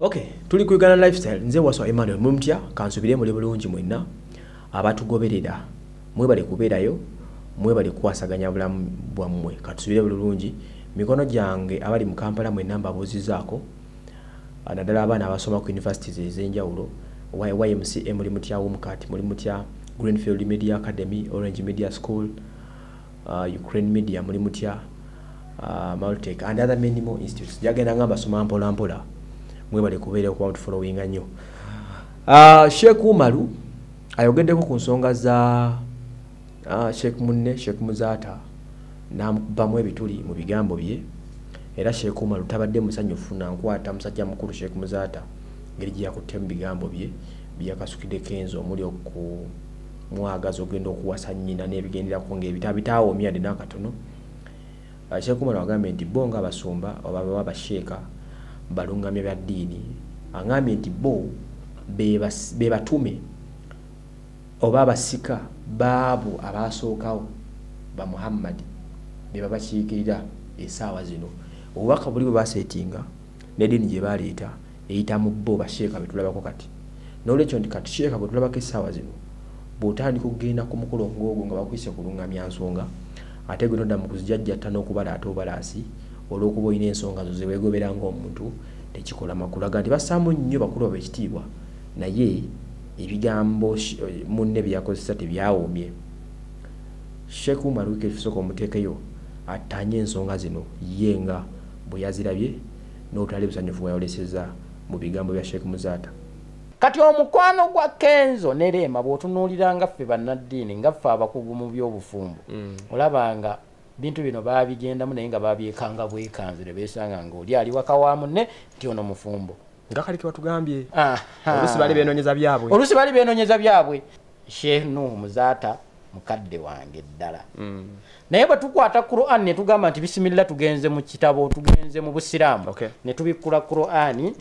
okay tuli ku uganda lifestyle. Nze waswa emmanuel mumutya kansubire muli bulungi mwenna. Abatugoberera mwebale kubeerayo mwebale kukwasaganya bulamu bwammwe. Katusubire bulungi. Mikono gyange abali mu kampala mwenna mbabuuzizaako Ah, naddala abaana abasoma ku universities ez'enjawulo. Ymca muli mutya womcat muli mutya greenfield media academy orange media school uh, ukraine media muli mutya uh, maltec and other many more institutes. Jagenda nga mbasoma mpola mpola mwebale kubeera okuba mutufollowinga nnyo uh, sheekh umaru ayogeddeko ku nsonga za uh, sheekh munne sheekh muzaata namukubamu ebituli mu bigambo bye. Era sheekh umaru tabadde musanyufu nankwata musajja mukulu sheekh muzaata ngeri gye yakutte mu bigambo bye byakasukiddeko enzo omuli okumwagaza ogenda okuwasa nnyina n'ebigenderako ngaebitabo bitawoomya dde n'akatono. Uh, sheekh umaru agambye nti bo nga abasumba oba baba basheeka balungamya bya ddiini. Agambye nti bo be batume oba abasika baabo abasookawo ba muhammadi be babakiikirira esaawa zino. Obubaka buli bwe baseetinga n'eddiini gye baleeta eyita mu bo basheeka betulabako kati. N'olwekyo nti kati sheeka bwe tulabako essaawa zino bw'otandika okugenda ku mukolo ng'ogwo nga bakwise kulungamya nsonga ate gwe nodda mu kuzijajjatta n'okubala ate obalaasi olw'okuba olina ensonga zo zeweegobera ng'omuntu tekikola makulu. Aga nti bassaamu nnyo bakulu abo ekitiibwa naye ebigambo munne bye yakozesa tebyawoomye sheekh umar wiiki ekisooka omuteekeyo attanye ensonga zino ye nga bwe yazirabye n'obutali busanyufu bwayoleseza mu bigambo bya sheekh muzaata. Kati omukwano gwa kenzo ne leema bw'otunuulira nga ffe bannaddiini nga ffe abakugu mu byobufumbo olabanga bintu bino baabigendamu naye nga babyekanga bwekanze ne beesanga nga oli ali waka wa munne nti ono mufumbo. Nga kali kebatugambye Aha. olusi bali benoonyeza byabwe. Olusi bali benoonyeza byabwe. Sheikh nuhu muzaata mukadde wange ddala. Naye bwe tukwata quran ne tugamba nti bisimilira tugenze mu kitabo tugenze mu busiraamu ne tubikkula qurani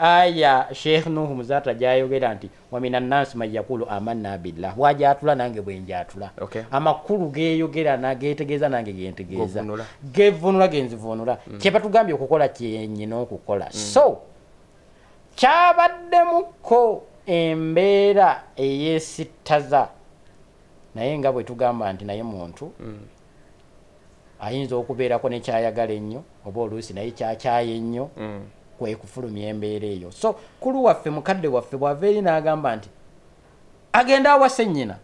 aya sheikh nuhu muzaata gyayogera nti wamina nnansi man yakulu amanna billah. Bwajatula nange bwenjatula amakulu geyogera nagetegeeza nange gentegeeza gevunula genzivunula kyebatugambye okukola kyenyina okukola so kyabaddemuko embeera eyesittaza naye nga bwe tugamba nti naye muntu ayinza okubeerako nekyayagala ennyo oba oluusi naye kyakyaye ennyo kwe kufulumya embeera eyo. So kulu waffe mukadde waffe bw'ava eri n'agamba nti agenda awase nnyina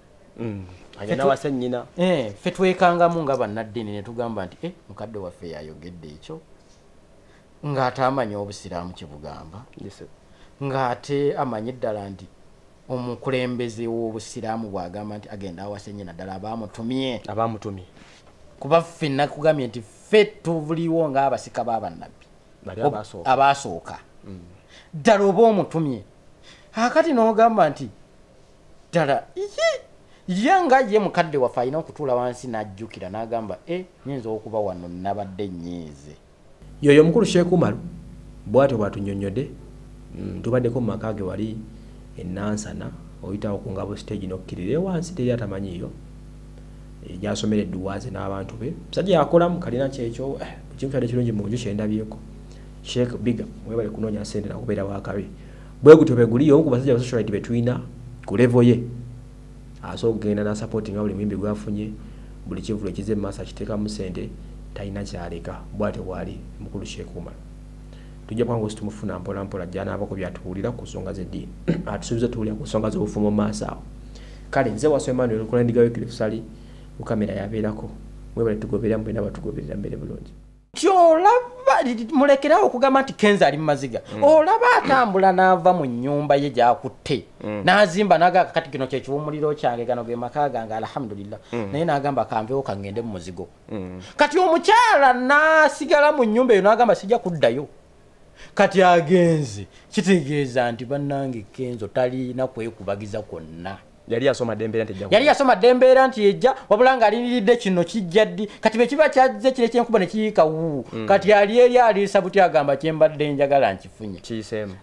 agenda Fetu- wase nnyina Eh, ffe twekangamu nga bannaddiini ne tugamba nti eh, mukadde waffe yayogedde ekyo ng'ate amanyi obusiraamu kye bugamba. Ng'ate amanyi ddala nti omukulembeze w'obusiraamu bw'agamba nti agenda awase nnyina ddala abaamutumye. Abamutumye kuba ffe nakugambye nti ffe tubuliwo ng'abasika b'abannabbi abasooka. abasooka. Ddala oba omutumye? Akati n'ogamba nti ddala ye nga ye mukadde waffe alina okutuula wansi n'ajjukira n'agamba e nyinza okuba wano nabadde nyiize yoyo omukulu sheekh umaru bwatyo bwatunyonyodde Mm, tubaddeko mu maka ge wali enansana oyitawo ku ngabo stage nokkirira ewansi teri atamanyiiyo Eh, gyasomera edduwaaze n'abantu be. Musajja yakolamu kalina kyekyo eh, ekintu kyadde kirungi mu nju kyendabyeko sheekh biga webale kunoonya sente nakubeera wakabe bwe gutyo bwe guli omu ku basajja basocialite be tulina ku levo ye. Asobola okugenda nasapootinga buli muyimbi gwafunye buli kivulo ekize mu maaso akiteekamu sente talina kyaleka bwatyo bwali mukulu sheekh umaru tujja kwanga osi tumufuna mpola mpola gyanaabako byatubuulira ku nsonga z'eddiini. Atusuubiza tuwulira ku nsonga z'obufumu mu maaso awo. Kale nze waso emmanuel lukola ndiga wekirikusali ku kamera yabeerako. Mwebale tugoberera mwena batugoberera mbere bulungi. Nti olaba mulekerawo okugamba nti kenza ali mumaziga olaba atambula n'ava mu nyumba ye gyakutte n'azimba naga kati kino kyekiwumuliro kyange gano ge maka gange alhamdulillah. Naye n'agamba kanvewo kangende mu muzigo. Kati omukyala n'asigala mu nyumba eyo n'agamba sijja kuddayo. Kati agenze kitegeeza nti bannange kenzo talina kwekubagiza kwonna yali asomadde embeera nti ejja yali yasoma embeera nti ejja wabula ng'aliniridde kino kijja ddi? Kati bwe kiba kyazze kire kyenkuba ne kiyiika wuu kati ali eri aliisa buti agamba kyembadde njagala nkifunye.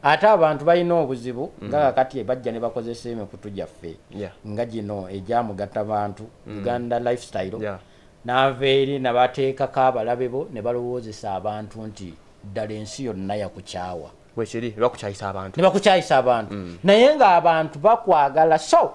Ate abantu balina obuzibu nga kakati bajja ne bakozesa emikutu gyaffe. Nga gino egyamugatta bantu uganda lifestyle. N'ava eri nabateekako abalabe bo ne balowoozesa abantu nti ddala ensi yonna yakukyawa bwekiri bakukyayisa abantu. Ne bakukyayisa abantu. Naye ng'abantu bakwagala so